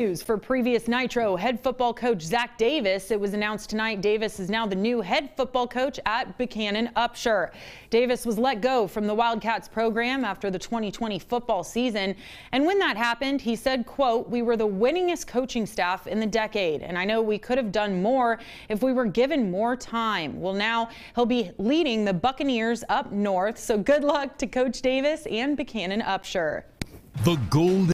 News for previous Nitro head football coach Zach Davis. It was announced tonight Davis is now the new head football coach at Buckhannon Upshur. Davis was let go from the Wildcats program after the 2020 football season. And when that happened, he said, quote, we were the winningest coaching staff in the decade. And I know we could have done more if we were given more time. Well, now he'll be leading the Buccaneers up north. So good luck to Coach Davis and Buckhannon Upshur. The golden